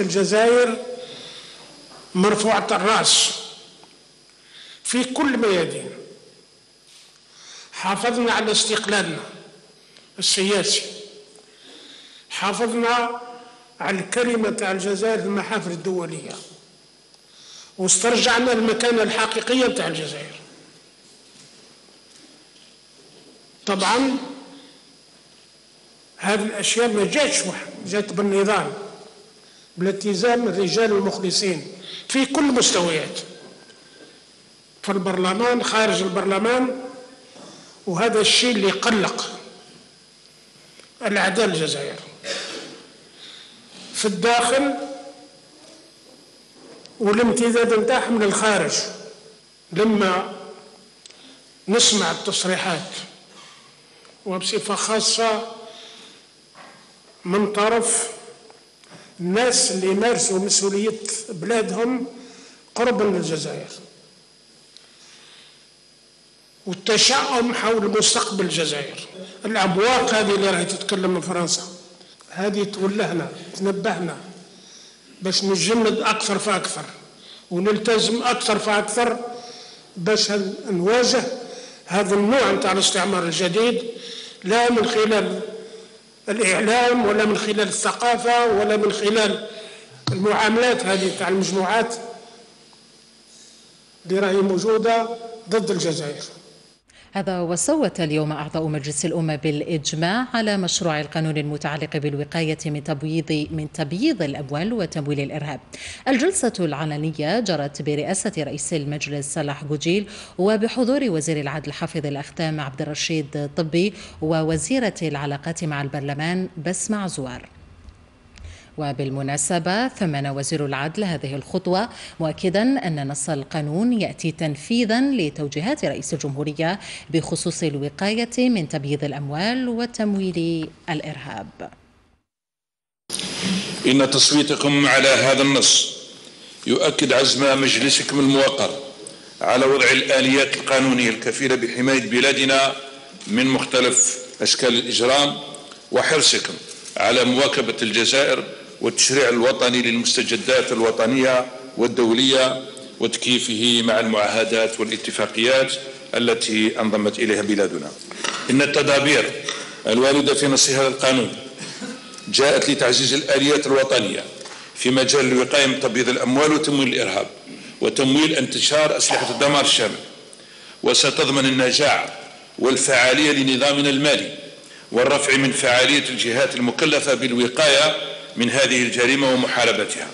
الجزائر مرفوعة الرأس في كل ميادين. حافظنا على استقلالنا السياسي. حافظنا على الكلمة تاع الجزائر في المحافل الدولية. واسترجعنا المكانة الحقيقية تاع الجزائر. طبعا هذه الأشياء ما جاتش واحد جات بالنظام. بالالتزام الرجال المخلصين في كل المستويات في البرلمان خارج البرلمان وهذا الشيء اللي قلق الأعداء الجزائر. في الداخل والامتداد نتاعهم من الخارج لما نسمع التصريحات وبصفة خاصة من طرف الناس اللي يمارسوا مسؤولية بلادهم قربا من الجزائر. والتشاؤم حول مستقبل الجزائر. الأبواق هذه اللي راهي تتكلم من فرنسا. هذه تولهنا تنبهنا باش نجمد أكثر فأكثر ونلتزم أكثر فأكثر باش نواجه هذا النوع نتاع الاستعمار الجديد لا من خلال الإعلام ولا من خلال الثقافة ولا من خلال المعاملات هذه تاع المجموعات. اللي راهي موجودة ضد الجزائر. هذا وصوت اليوم أعضاء مجلس الأمة بالإجماع على مشروع القانون المتعلق بالوقاية من تبييض من تبييض الأموال وتمويل الإرهاب. الجلسة العلنية جرت برئاسة رئيس المجلس صلاح جوجيل وبحضور وزير العدل حافظ الأختام عبد الرشيد طبي ووزيرة العلاقات مع البرلمان بسمع زوار. وبالمناسبة ثمن وزير العدل هذه الخطوة مؤكدا أن نص القانون يأتي تنفيذا لتوجيهات رئيس الجمهورية بخصوص الوقاية من تبييض الأموال وتمويل الإرهاب. إن تصويتكم على هذا النص يؤكد عزم مجلسكم الموقر على وضع الآليات القانونية الكفيلة بحماية بلادنا من مختلف أشكال الإجرام وحرصكم على مواكبة الجزائر والتشريع الوطني للمستجدات الوطنية والدولية وتكييفه مع المعاهدات والاتفاقيات التي انضمت إليها بلادنا. إن التدابير الواردة في نص هذا القانون جاءت لتعزيز الآليات الوطنية في مجال الوقاية من تبييض الأموال وتمويل الإرهاب وتمويل انتشار أسلحة الدمار الشامل. وستضمن النجاعة والفعالية لنظامنا المالي والرفع من فعالية الجهات المكلفة بالوقاية من هذه الجريمة ومحاربتها.